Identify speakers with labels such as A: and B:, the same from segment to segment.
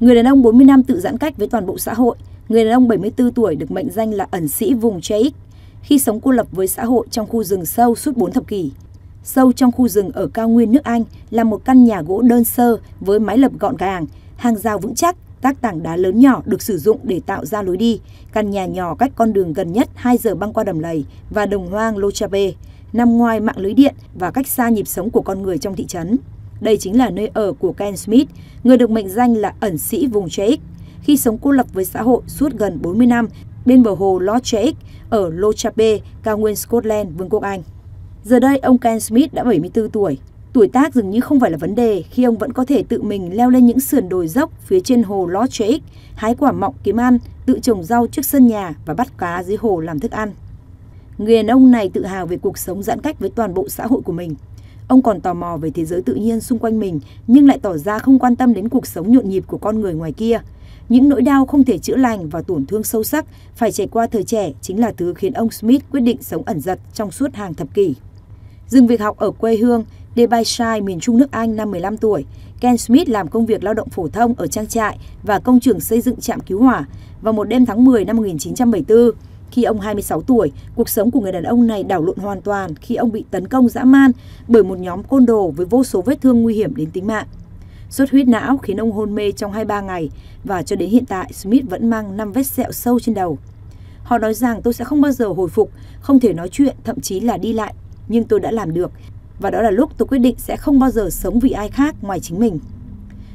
A: Người đàn ông 40 năm tự giãn cách với toàn bộ xã hội. Người đàn ông 74 tuổi được mệnh danh là ẩn sĩ vùng Cheik khi sống cô lập với xã hội trong khu rừng sâu suốt 4 thập kỷ. Sâu trong khu rừng ở cao nguyên nước Anh là một căn nhà gỗ đơn sơ với mái lập gọn gàng, hàng rào vững chắc, các tảng đá lớn nhỏ được sử dụng để tạo ra lối đi. Căn nhà nhỏ cách con đường gần nhất 2 giờ băng qua đầm lầy và đồng hoang Lochabe, nằm ngoài mạng lưới điện và cách xa nhịp sống của con người trong thị trấn. Đây chính là nơi ở của Ken Smith, người được mệnh danh là ẩn sĩ vùng Cheik. Khi sống cô lập với xã hội suốt gần 40 năm bên bờ hồ Loch Cheik ở Lochabe, cao nguyên Scotland, Vương quốc Anh. Giờ đây, ông Ken Smith đã 74 tuổi. Tuổi tác dường như không phải là vấn đề khi ông vẫn có thể tự mình leo lên những sườn đồi dốc phía trên hồ Loch Cheik, hái quả mọng kiếm ăn, tự trồng rau trước sân nhà và bắt cá dưới hồ làm thức ăn. Người đàn ông này tự hào về cuộc sống giãn cách với toàn bộ xã hội của mình. Ông còn tò mò về thế giới tự nhiên xung quanh mình nhưng lại tỏ ra không quan tâm đến cuộc sống nhộn nhịp của con người ngoài kia. Những nỗi đau không thể chữa lành và tổn thương sâu sắc phải trải qua thời trẻ chính là thứ khiến ông Smith quyết định sống ẩn giật trong suốt hàng thập kỷ. Dừng việc học ở quê hương Derbyshire, miền Trung nước Anh năm 15 tuổi, Ken Smith làm công việc lao động phổ thông ở trang trại và công trường xây dựng trạm cứu hỏa vào một đêm tháng 10 năm 1974. Khi ông 26 tuổi, cuộc sống của người đàn ông này đảo lộn hoàn toàn khi ông bị tấn công dã man bởi một nhóm côn đồ với vô số vết thương nguy hiểm đến tính mạng. Xuất huyết não khiến ông hôn mê trong 23 ngày và cho đến hiện tại Smith vẫn mang 5 vết sẹo sâu trên đầu. Họ nói rằng tôi sẽ không bao giờ hồi phục, không thể nói chuyện, thậm chí là đi lại, nhưng tôi đã làm được. Và đó là lúc tôi quyết định sẽ không bao giờ sống vì ai khác ngoài chính mình.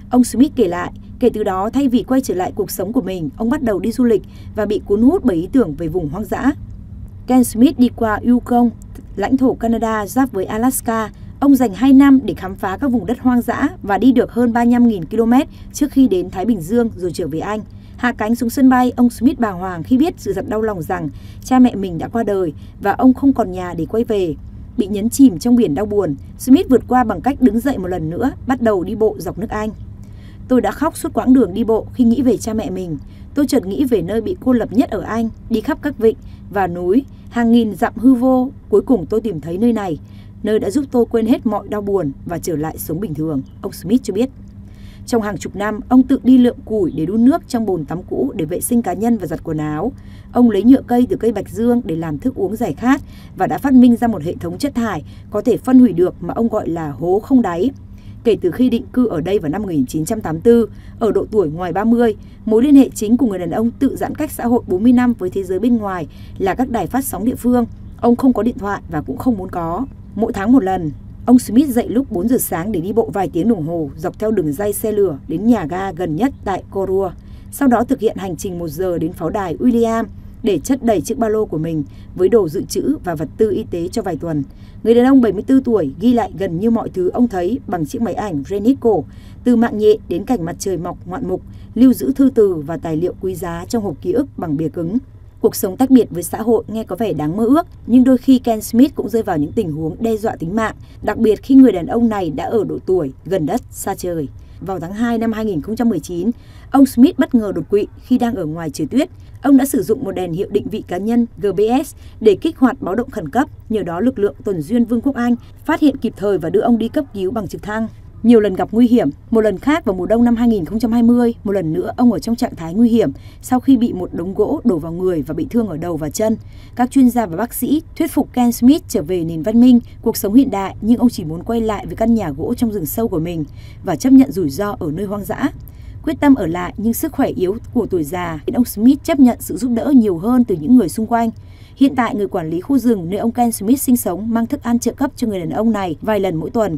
A: Ông Smith kể lại, kể từ đó thay vì quay trở lại cuộc sống của mình, ông bắt đầu đi du lịch và bị cuốn hút bởi ý tưởng về vùng hoang dã. Ken Smith đi qua Yukon, lãnh thổ Canada giáp với Alaska, Ông dành 2 năm để khám phá các vùng đất hoang dã và đi được hơn 35.000 km trước khi đến Thái Bình Dương rồi trở về Anh. Hạ cánh xuống sân bay, ông Smith bàng hoàng khi biết sự thật đau lòng rằng cha mẹ mình đã qua đời và ông không còn nhà để quay về. Bị nhấn chìm trong biển đau buồn, Smith vượt qua bằng cách đứng dậy một lần nữa, bắt đầu đi bộ dọc nước Anh. Tôi đã khóc suốt quãng đường đi bộ khi nghĩ về cha mẹ mình. Tôi chợt nghĩ về nơi bị cô lập nhất ở Anh, đi khắp các vịnh và núi, hàng nghìn dặm hư vô. Cuối cùng tôi tìm thấy nơi này nơi đã giúp tôi quên hết mọi đau buồn và trở lại sống bình thường, ông Smith cho biết. Trong hàng chục năm, ông tự đi lượm củi để đun nước trong bồn tắm cũ để vệ sinh cá nhân và giặt quần áo. Ông lấy nhựa cây từ cây bạch dương để làm thức uống giải khát và đã phát minh ra một hệ thống chất thải có thể phân hủy được mà ông gọi là hố không đáy. Kể từ khi định cư ở đây vào năm 1984, ở độ tuổi ngoài 30, mối liên hệ chính của người đàn ông tự giãn cách xã hội 40 năm với thế giới bên ngoài là các đài phát sóng địa phương. Ông không có điện thoại và cũng không muốn có. Mỗi tháng một lần, ông Smith dậy lúc 4 giờ sáng để đi bộ vài tiếng đồng hồ dọc theo đường dây xe lửa đến nhà ga gần nhất tại Korua, Sau đó thực hiện hành trình một giờ đến pháo đài William để chất đầy chiếc ba lô của mình với đồ dự trữ và vật tư y tế cho vài tuần. Người đàn ông 74 tuổi ghi lại gần như mọi thứ ông thấy bằng chiếc máy ảnh Renico, từ mạng nhện đến cảnh mặt trời mọc ngoạn mục, lưu giữ thư từ và tài liệu quý giá trong hộp ký ức bằng bìa cứng. Cuộc sống tách biệt với xã hội nghe có vẻ đáng mơ ước, nhưng đôi khi Ken Smith cũng rơi vào những tình huống đe dọa tính mạng, đặc biệt khi người đàn ông này đã ở độ tuổi gần đất xa trời. Vào tháng 2 năm 2019, ông Smith bất ngờ đột quỵ khi đang ở ngoài trời tuyết. Ông đã sử dụng một đèn hiệu định vị cá nhân GPS để kích hoạt báo động khẩn cấp, nhờ đó lực lượng tuần duyên Vương quốc Anh phát hiện kịp thời và đưa ông đi cấp cứu bằng trực thăng nhiều lần gặp nguy hiểm. Một lần khác vào mùa đông năm 2020, một lần nữa ông ở trong trạng thái nguy hiểm sau khi bị một đống gỗ đổ vào người và bị thương ở đầu và chân. Các chuyên gia và bác sĩ thuyết phục Ken Smith trở về nền văn minh, cuộc sống hiện đại nhưng ông chỉ muốn quay lại với căn nhà gỗ trong rừng sâu của mình và chấp nhận rủi ro ở nơi hoang dã. Quyết tâm ở lại nhưng sức khỏe yếu của tuổi già khiến ông Smith chấp nhận sự giúp đỡ nhiều hơn từ những người xung quanh. Hiện tại, người quản lý khu rừng nơi ông Ken Smith sinh sống mang thức ăn trợ cấp cho người đàn ông này vài lần mỗi tuần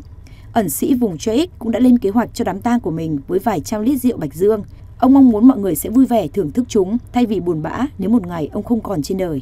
A: ẩn sĩ vùng Cheik cũng đã lên kế hoạch cho đám tang của mình với vài trăm lít rượu bạch dương. Ông mong muốn mọi người sẽ vui vẻ thưởng thức chúng, thay vì buồn bã nếu một ngày ông không còn trên đời.